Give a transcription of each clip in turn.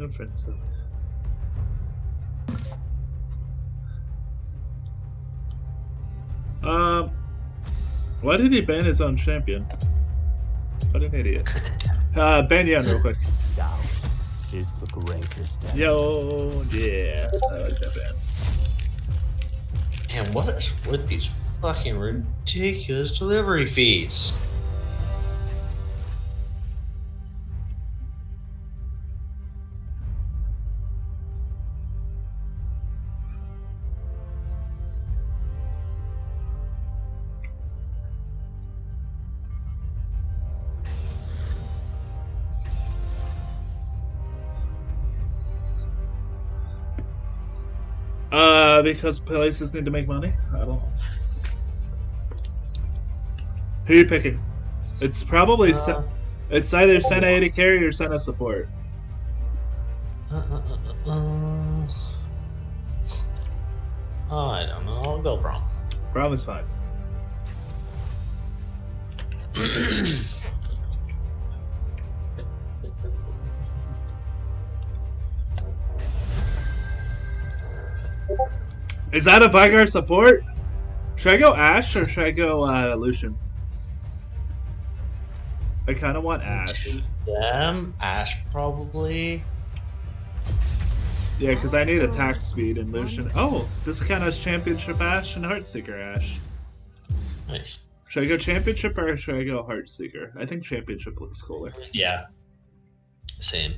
Offensive. Um, why did he ban his own champion? What an idiot. Uh, ban Yan real quick. Doubt is the greatest enemy. Yo, yeah, I like that ban. And what is with these fucking ridiculous delivery fees? Uh, because places need to make money. I don't. know. Who you picking? It's probably Uh, it's either Senna AD carry or Senna support. uh, uh, uh, uh, uh. I don't know. I'll go Braum. Brown is fine. Is that a Veigar support? Should I go Ashe or should I go uh, Lucian? I kind of want Ashe. Them, Ashe probably. Yeah, because I need attack speed and Lucian. Oh, this kind of Championship Ashe and Heartseeker Ashe. Nice. Should I go Championship or should I go Heartseeker? I think Championship looks cooler. Yeah. Same.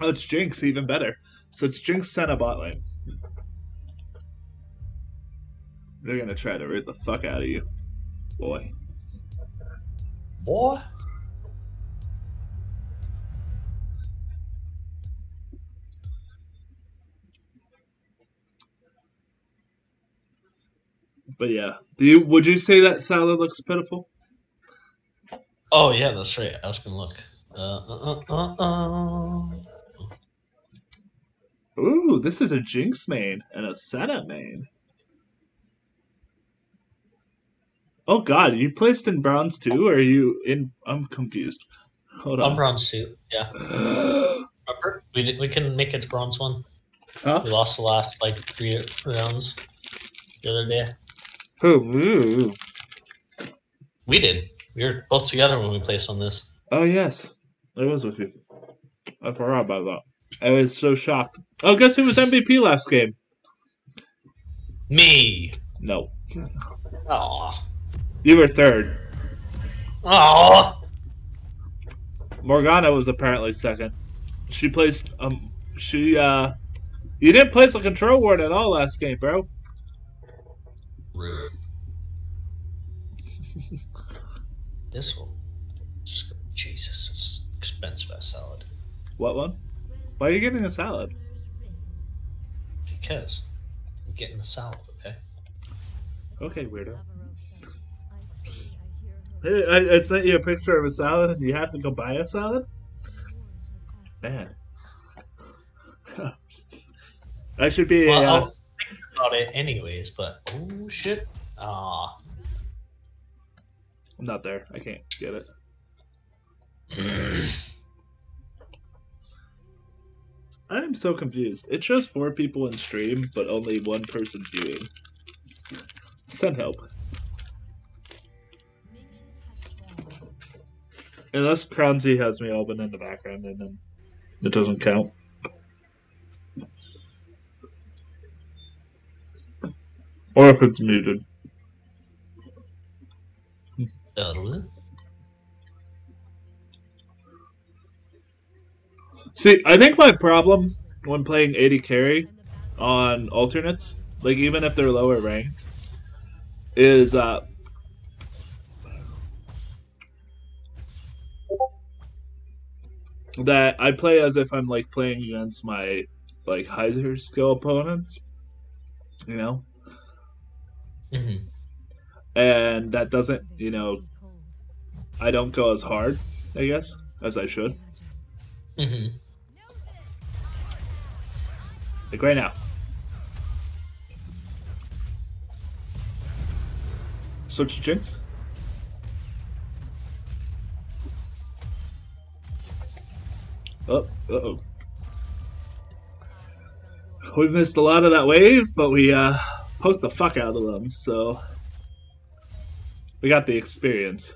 Oh, it's Jinx, even better. So it's Jinx Senna bot lane. They're gonna try to root the fuck out of you, boy. Boy. But yeah, do you? Would you say that salad looks pitiful? Oh yeah, that's right. I was gonna look. Uh, uh, uh, uh, uh. Ooh, this is a Jinx main and a Senna main. Oh god, you placed in bronze too? Or are you in? I'm confused. Hold on. I'm bronze too. Yeah. Remember? We did. We can make it bronze one. huh? We lost the last like three rounds the other day. Ooh. We did. We were both together when we placed on this. Oh yes, I was with you. I forgot about that. I was so shocked. Oh, guess who was MVP last game? Me. No, Oh. you were third. Oh. Morgana was apparently second. She placed um she uh you didn't place a control ward at all last game, bro. Rude. this just. Jesus, it's expensive as salad. What one? Why are you getting a salad? Because I'm getting a salad, okay? Okay, weirdo. Hey, I, I sent you a picture of a salad and you have to go buy a salad? Man. I should be Well, I uh, was thinking about it anyways, but oh shit. Ah. I'm not there. I can't get it. I am so confused. It shows four people in stream, but only one person viewing. Send help. Unless Crownsy has me open in the background, and then it doesn't count. Or if it's muted. Uh, See, I think my problem when playing AD carry on alternates, like even if they're lower ranked, is uh that I play as if I'm like playing against my like higher skill opponents, you know, mhm. and that doesn't, you know, I don't go as hard, I guess, as I should. hmm Like right now. Switch to Jinx. Oh, uh oh. We missed a lot of that wave, but we uh, poked the fuck out of them, so we got the experience.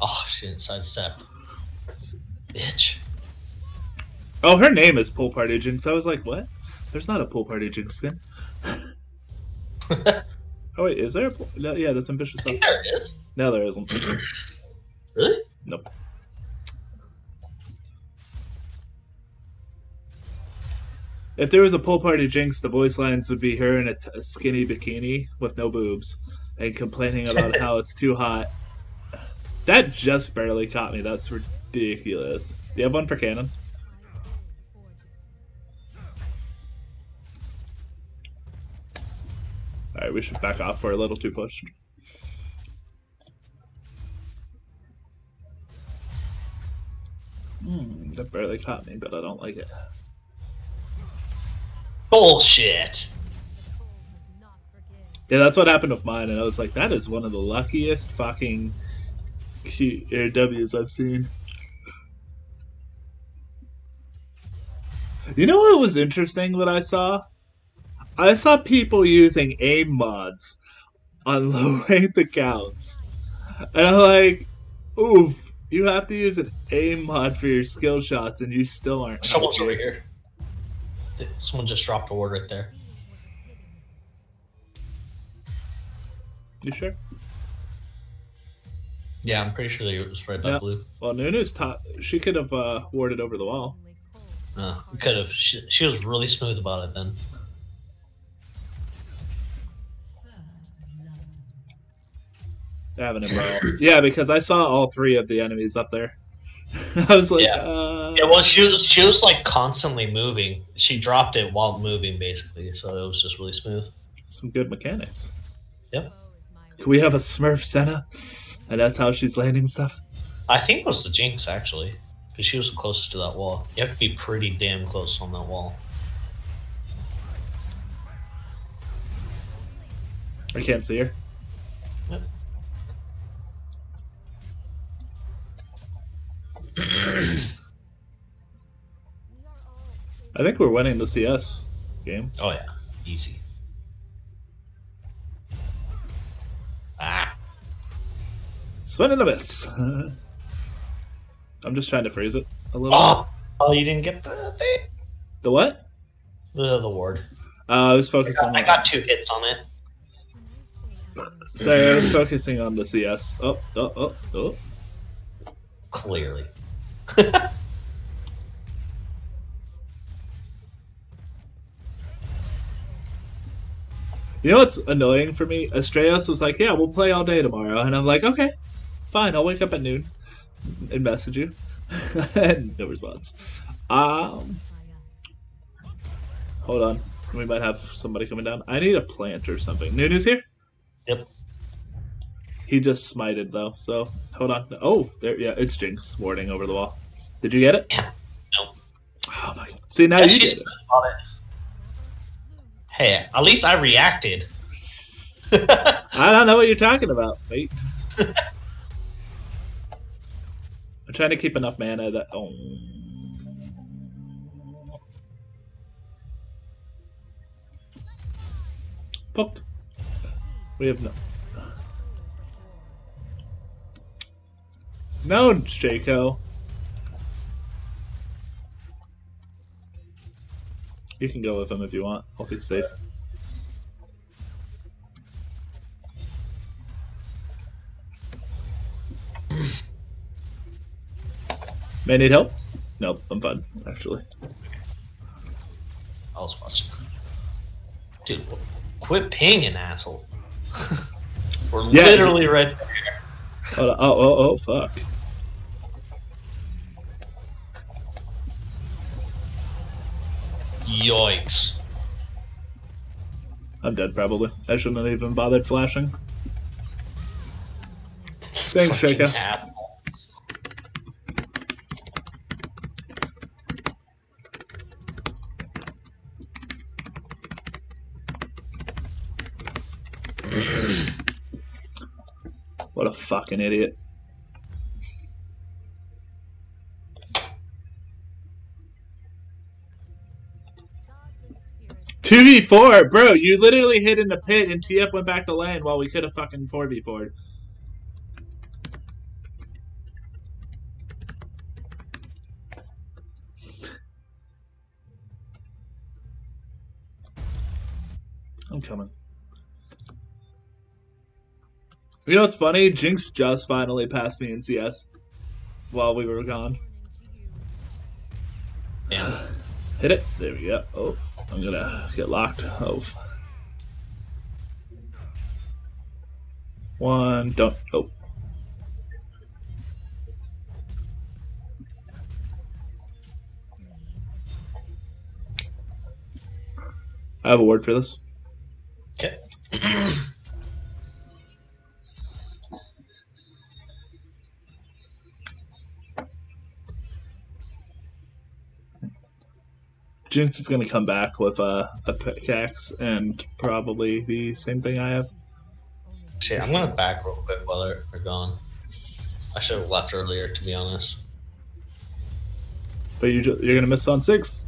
Oh shit! Sidestep. Bitch. Oh, her name is Pool Party Jinx. I was like, what? There's not a Pool Party Jinx skin. Oh wait, is there? A pool? No, yeah, that's ambitious I there is. No, there isn't. Really? Nope. If there was a pool party jinx, the voice lines would be her in a, t- a skinny bikini with no boobs and complaining about how it's too hot. That just barely caught me. That's ridiculous. Do you have one for Cannon? Alright, we should back off. We're a little too pushed. Hmm, that barely caught me, but I don't like it. Bullshit. Yeah, that's what happened with mine, and I was like, that is one of the luckiest fucking Q- W's I've seen. You know what was interesting that I saw? I saw people using aim mods on low ranked accounts. And I'm like, oof, you have to use an aim mod for your skill shots, and you still aren't. Someone's over here. Someone just dropped a word right there. You sure? Yeah, I'm pretty sure it was right by Yeah. blue. Well, Nunu's top. She could have uh, warded over the wall. Uh, could have. She, she was really smooth about it then. It, bro. yeah, because I saw all three of the enemies up there. I was like, Yeah. uh, Yeah, well, she was she was like constantly moving. She dropped it while moving, basically. So it was just really smooth. some good mechanics. Yep. Can we have a Smurf Senna? And that's how she's landing stuff. I think it was the Jinx actually, because she was the closest to that wall. You have to be pretty damn close on that wall. I can't see her. Yep. I think we're winning the CS game. Oh yeah, easy. Ah, Swing and a miss. I'm just trying to phrase it a little. oh, oh, you didn't get the thing. The what? The the ward. Uh, I was I focusing. got, I got two hits on it. Sorry, I was focusing on the CS. Oh, oh, oh, oh. Clearly. You know what's annoying for me? Estrellas was like, "Yeah, we'll play all day tomorrow," and I'm like, "Okay, fine. I'll wake up at noon and message you." no response. Um, hold on. We might have somebody coming down. I need a plant or something. New news here. Yep. He just smited though, so hold on. Oh, there. Yeah, it's Jinx warding over the wall. Did you get it? Yeah. No. Oh my. god. See now Yeah, you get it. smooth about it. Hey, at least I reacted. I don't know what you're talking about, mate. Trying to keep enough mana that. Oh. Poked. We have no. No, Jaco. You can go with him if you want. I'll be safe. May I need help? Nope, I'm fine, actually. I was watching. Dude, quit pinging, asshole. We're Yeah. literally right there. Oh, oh, oh, oh, fuck. Yikes. I'm dead probably. I shouldn't have even bothered flashing. Thanks, Fucking What a fucking idiot. Two v four, bro. You literally hit in the pit, and TF went back to land while we could have fucking four v four. I'm coming. You know what's funny? Jinx just finally passed me in CS while we were gone. Damn. Hit it. There we go. Oh, I'm gonna get locked. Oh. One. Don't. Oh. I have a word for this. Okay. Jinx is gonna come back with a, a pickaxe and probably the same thing I have. Shit, I'm gonna back real quick while they're, they're gone. I should have left earlier, to be honest. But you, you're gonna miss on six.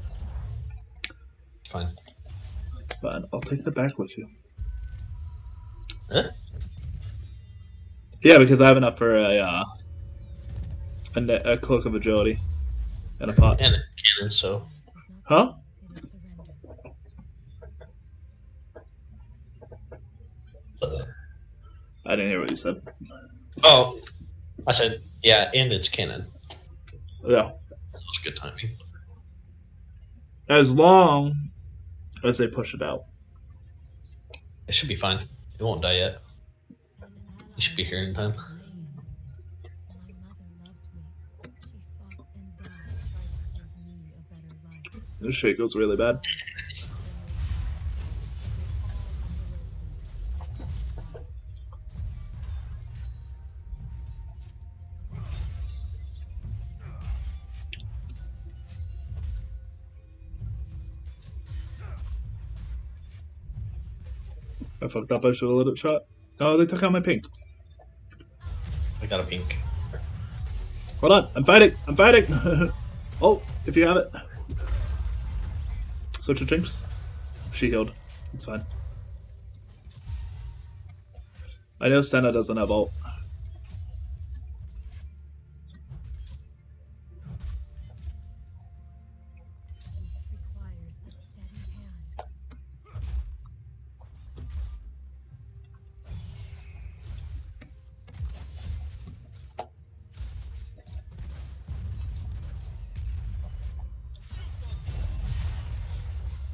Fine. Fine, I'll take the back with you. Eh? Yeah, because I have enough for a uh, a, a cloak of agility and a pot. And a cannon, so. Huh? I didn't hear what you said. Oh, I said, yeah, and it's cannon. Yeah, was good timing. as long as they push it out. It should be fine. It won't die yet. You should be here in time. This shit goes really bad. Fucked up. I should have let it shot. Oh, they took out my pink. I got a pink. Hold on, I'm fighting. I'm fighting. oh, if you have it. Switch to Jinx. She healed. It's fine. I know Senna doesn't have ult.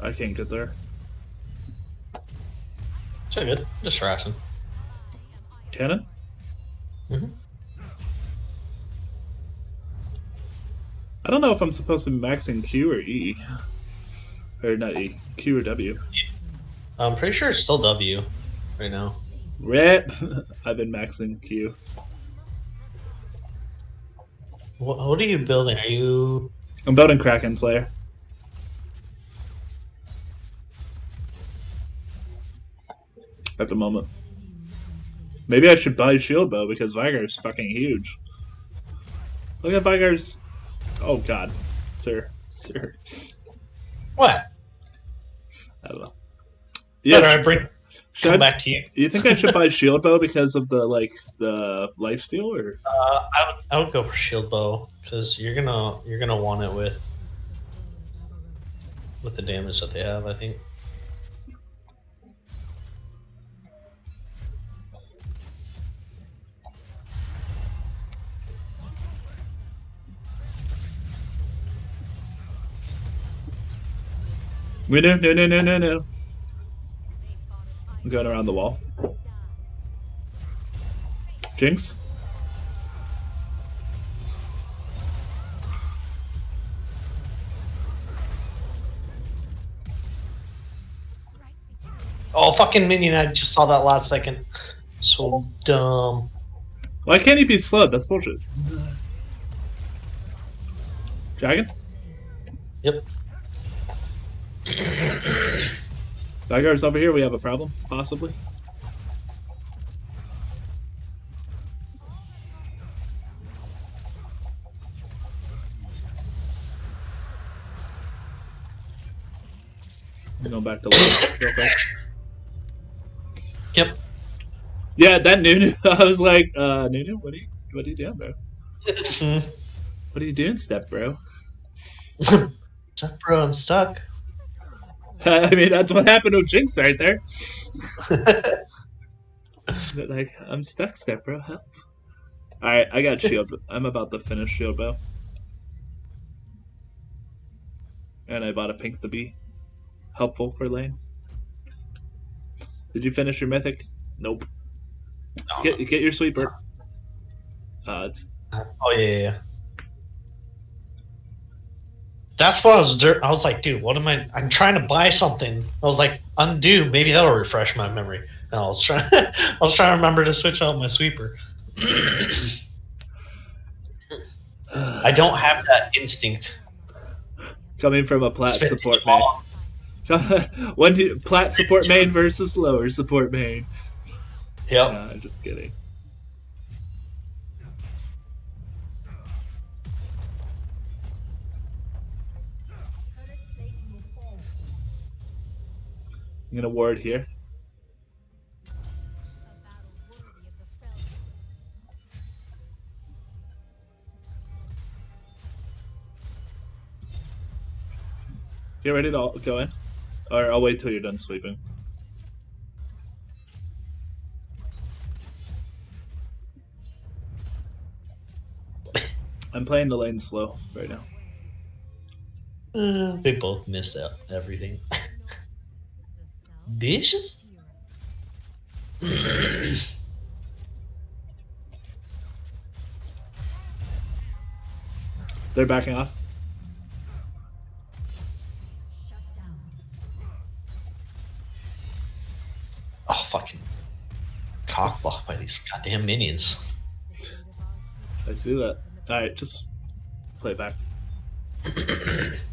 I can't get there. It's all good. Just harassing. Cannon? Mhm. I don't know if I'm supposed to be maxing Q or E. Or not E. Q or W. I'm pretty sure it's still W right now. Rip! I've been maxing Q. What, what are you building? Are you. I'm building Kraken Slayer. At the moment. Maybe I should buy Shield Bow because Veigar's fucking huge. Look at Veigar's. Oh god. Sir. Sir. What? I don't know. Yeah. Yeah, I bring. should Come I, back to you. Do you think I should buy Shield Bow because of the, like, the lifesteal or? Uh, I would, I would go for shield bow because you're gonna you're gonna want it with with the damage that they have. I think. No, no, no, no, no, no, no. I'm going around the wall. Jinx? Oh, fucking minion! I just saw that last second. So dumb. Why can't he be slowed? That's bullshit. Dragon? Yep. Zygar's over here, we have a problem, possibly. Going back to left real quick. Yep. Yeah, that Nunu. I was like, uh, Nunu, what are you, what are you doing, bro? What are you doing, step bro? Stuck, bro, I'm stuck. I mean, that's what happened with Jinx right there. But, like, I'm stuck, step bro. Help. Alright, I got shield. I'm about to finish shield bow. And I bought a pink to be helpful for lane. Did you finish your mythic? Nope. Get get your sweeper. Uh, it's, Oh yeah, yeah, yeah. That's what I was. I was like, dude, what am I? I'm trying to buy something. I was like, undo. Maybe that'll refresh my memory. And I was trying. I was trying to remember to switch out my sweeper. I don't have that instinct. coming from a plat Spit support main. when plat support main versus lower support main. Yep. Nah, I'm just kidding. I'm gonna ward here. Get ready to go in. Or I'll wait till you're done sweeping. I'm playing the lane slow right now. Uh, we both missed out everything. Dishes. They're backing off. oh fucking cock blocked by these goddamn minions. I see that. Alright, just play back.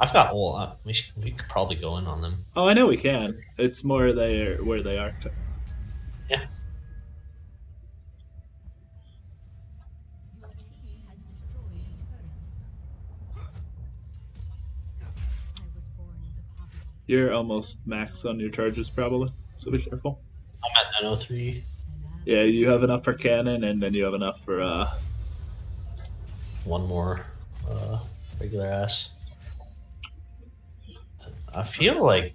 I've got all. Uh, we should, we could probably go in on them. Oh, I know we can. It's more they where they are. Yeah. You're almost max on your charges, probably. So be careful. I'm at 903. Yeah, you have enough for cannon, and then you have enough for uh. One more uh, regular ass. I feel like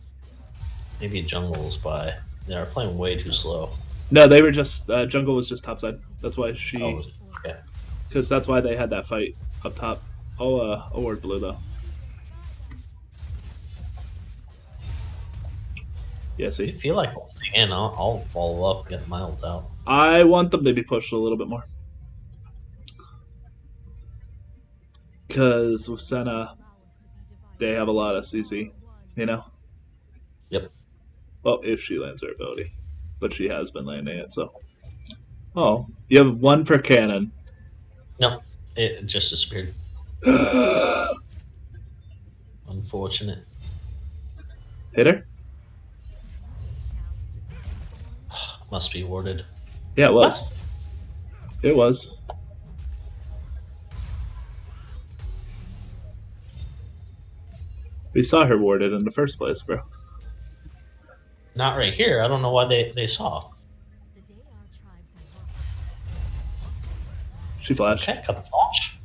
maybe jungle's by. They are playing way too slow. No, they were just uh, jungle was just topside. That's why she, Oh, okay. because that's why they had that fight up top. I'll uh, I'll blue though. Yeah, I see, feel like in. I'll, I'll follow up, get miles out. I want them to be pushed a little bit more. Because with Senna, they have a lot of CC, you know? Yep. Well, if she lands her ability. But she has been landing it, so. Oh, you have one for cannon. No, it just disappeared. Unfortunate. Hit her? Must be warded. Yeah, it was. It was. We saw her warded in the first place, bro. Not right here. I don't know why they, they saw. She flashed. Okay, cut the flash.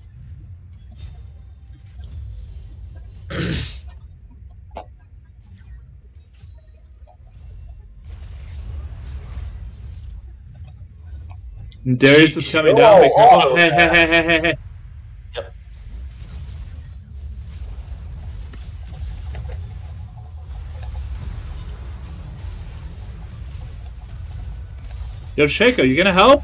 Darius is coming down. Oh, careful. oh, Hey, hey, hey, hey, hey, Yo, Shaco, you gonna help?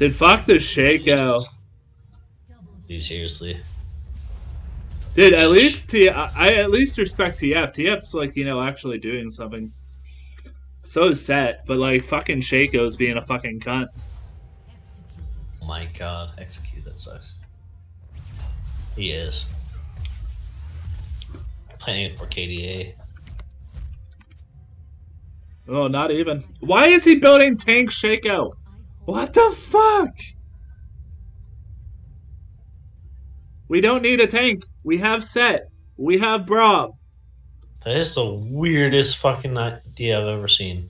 Dude, fuck the Shaco? Dude, seriously. Dude, at least T, I at least respect TF. TF's like, you know, actually doing something. So is Sett, but like fucking Shaco's being a fucking cunt. Oh my god, execute that sucks. He is. Playing for KDA. Oh, not even. Why is he building tank Shaco? What the fuck? We don't need a tank. We have Sett. We have Braum. That is the weirdest fucking idea I've ever seen.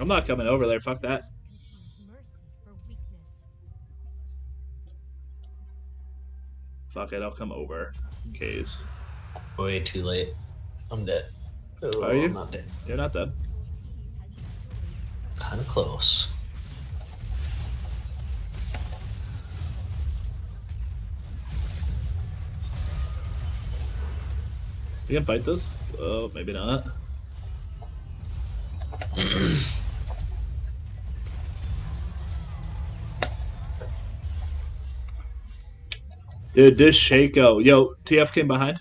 I'm not coming over there. Fuck that. Fuck it, I'll come over. In case. Way too late. I'm dead. Oh, Are you? I'm not dead. You're not dead. Kind of close. You can fight this? Oh, maybe not. Dude, this Shaco. Yo, TF came behind.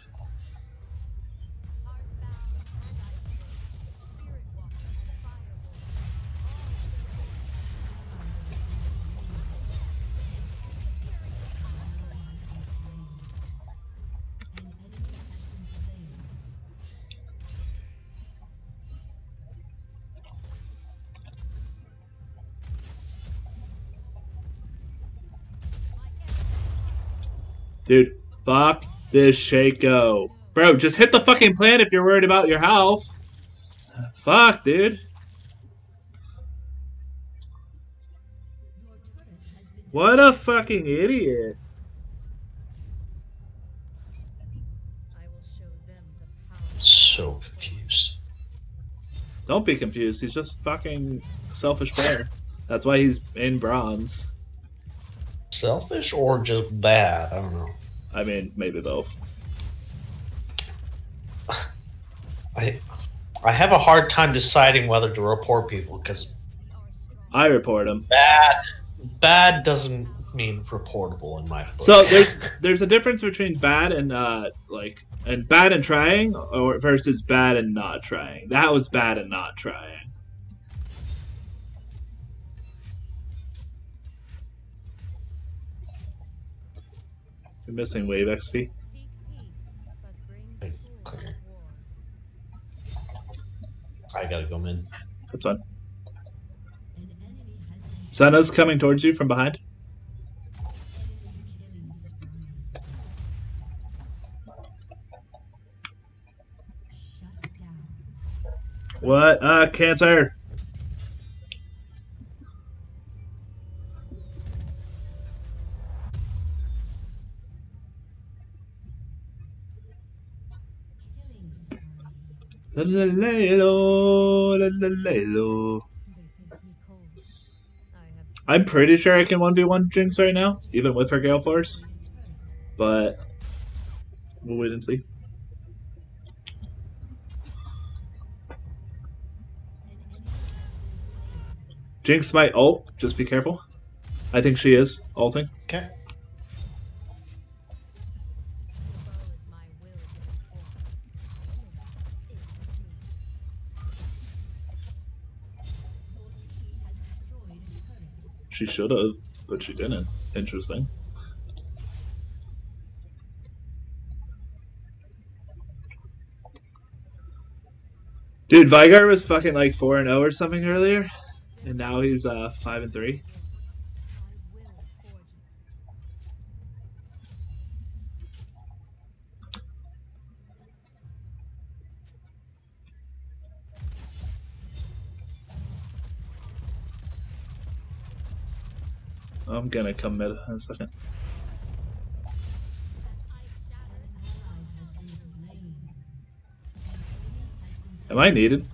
Dude, fuck this Shaco. Bro, just hit the fucking plant if you're worried about your health. Fuck, dude. What a fucking idiot. So confused. Don't be confused. He's just fucking selfish player. That's why he's in bronze. Selfish or just bad? I don't know. I mean, maybe both. I I have a hard time deciding whether to report people because I report them. bad bad doesn't mean reportable in my book. So there's there's a difference between bad and uh like and bad and trying or versus bad and not trying. That was bad and not trying. You're missing wave XP. Hey, clear. I gotta go in. That's fine. Senna's coming towards you from behind. What? Uh, cancer. I'm pretty sure I can 1v1 Jinx right now, even with her Galeforce. But we'll wait and see. Jinx might ult, just be careful. I think she is ulting. Okay. She should have, but she didn't. Interesting. Dude, Veigar was fucking like 4 and 0 or something earlier, and now he's uh 5 and 3. I'm gonna come mid in a second. Am I needed?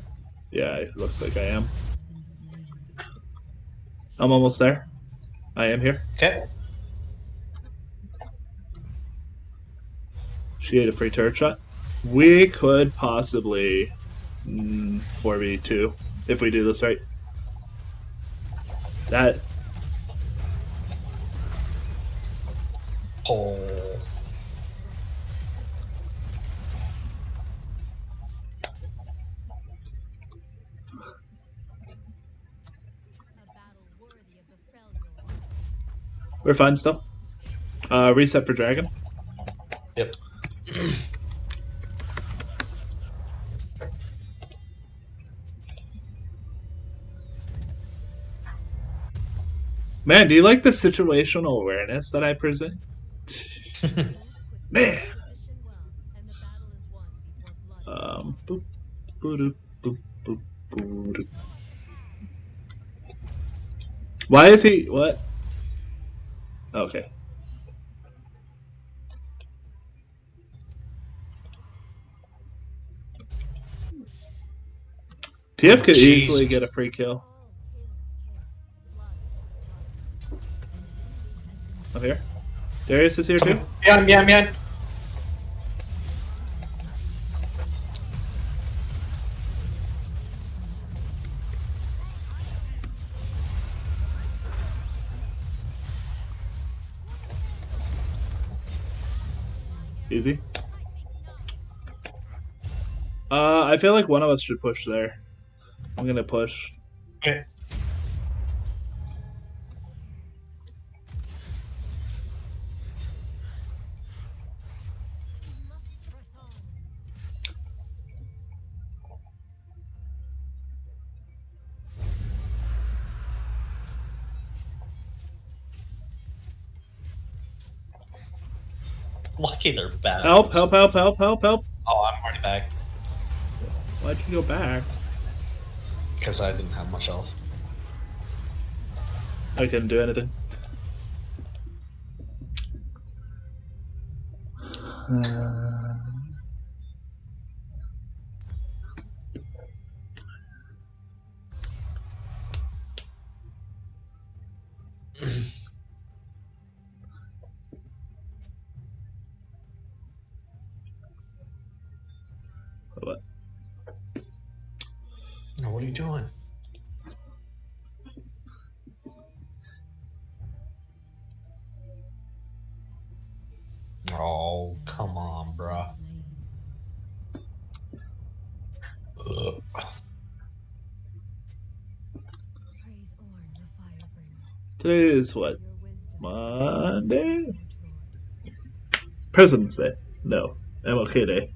Yeah, it looks like I am. I'm almost there. I am here. Okay. She ate a free turret shot. We could possibly mm, 4v2 if we do this right. That A battle worthy of the Freljord. we're fine still. Uh, reset for dragon. Yep. Man, do you like the situational awareness that I present? Man. Position well, and the battle is won before blood. Um, boop, boop, boop, boop, boop, boop. Why is he what? Okay. TF could Jeez. easily get a free kill. Up here. Darius is here too. Yan, yan, yan. Easy. Uh, I feel like one of us should push there. I'm gonna push. Okay. Lucky they're bad. Help! Help! Help! Help! Help! Help! Oh, I'm already back. Why'd you go back? Because I didn't have much health. I couldn't do anything. Bruh. Ugh. Today is what? Monday? President's Day. No. MLK Day.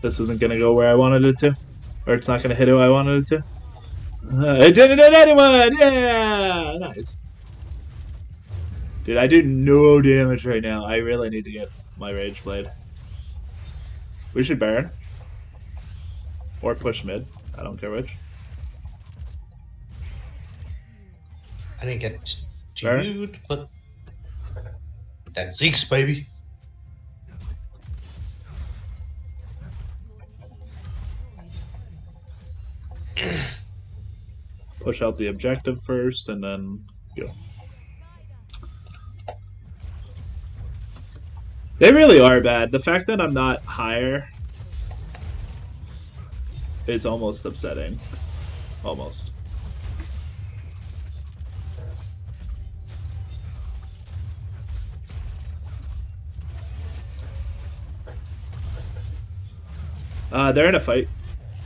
This isn't gonna go where I wanted it to. Or it's not gonna hit who I wanted it to. Uh, it didn't hit anyone! Yeah! Nice. Dude, I do no damage right now. I really need to get my Rageblade. We should Baron. Or push mid. I don't care which. I didn't get Baron? dude, but that Zeke's baby. Push out the objective first and then go. They really are bad. The fact that I'm not higher is almost upsetting. Almost. Uh, they're in a fight.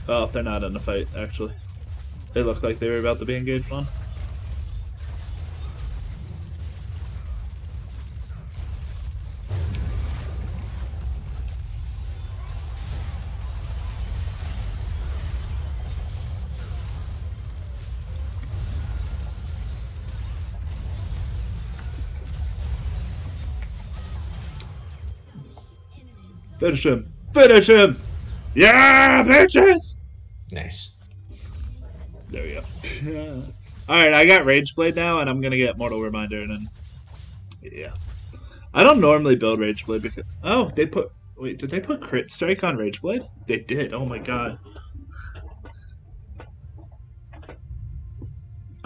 Oh, they're not in a fight, actually. They looked like they were about to be engaged on. Finish him! Finish him! Yeah, bitches! Nice. There we go. Alright, I got Rageblade now, and I'm gonna get Mortal Reminder, and then... Yeah. I don't normally build Rageblade because... Oh, they put... Wait, did they put Crit Strike on Rageblade? They did, oh my god.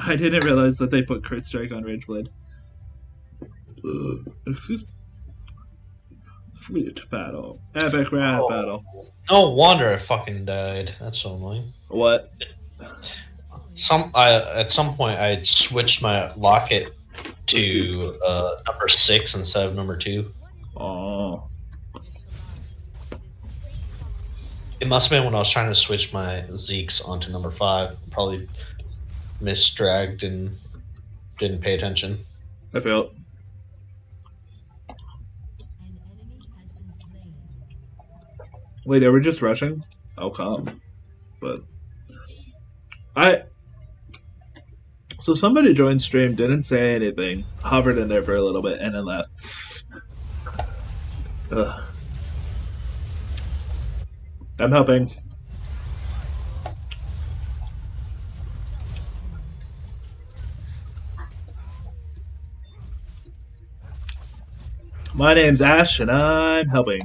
I didn't realize that they put crit strike on Rageblade. Excuse me. Fleet battle. Epic rat Oh. battle. No wonder I fucking died. That's so annoying. What? Some I at some point I switched my locket to uh, number six instead of number two. Oh. It must have been when I was trying to switch my Zeke's onto number five. Probably misdragged and didn't pay attention. I feel. An enemy has been slain. Wait, are we just rushing? I'll come. But. I. So somebody joined stream, didn't say anything, hovered in there for a little bit, and then left. Ugh. I'm helping. My name's Ashe, and I'm helping.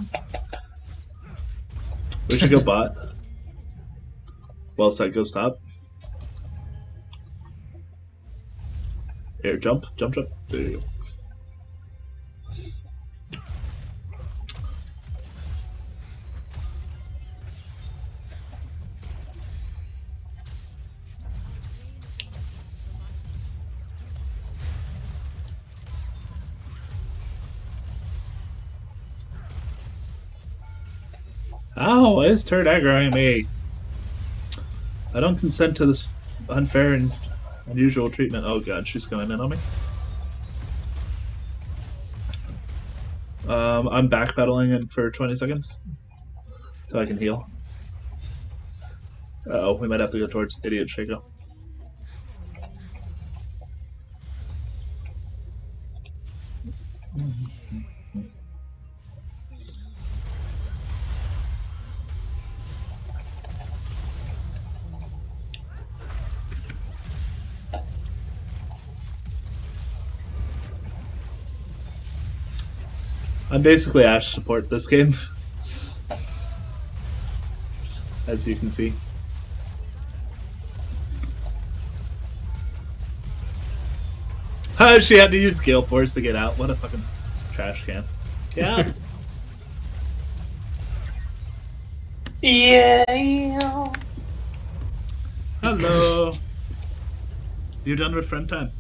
We should go bot. Well set, go stop. Air jump, jump, jump. There you go. Why is turd aggroing me? I don't consent to this unfair and unusual treatment. Oh god, she's going in on me. Um, I'm backpedaling in for 20 seconds. So I can heal. Uh oh, we might have to go towards Idiot Shaco. I'm basically Ashe support this game. As you can see. How she had to use Galeforce to get out? What a fucking trash can. Yeah. Yeah. Hello. You done with friend time?